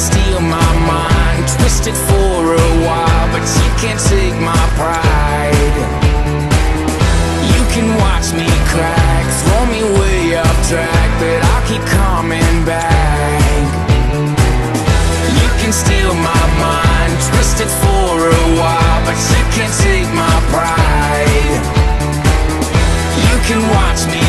steal my mind. Twist it for a while But you can't take my pride. You can watch me crack Throw me way off track But I'll keep coming back. You can steal my mind Twist it for a while But you can't take my pride. You can watch me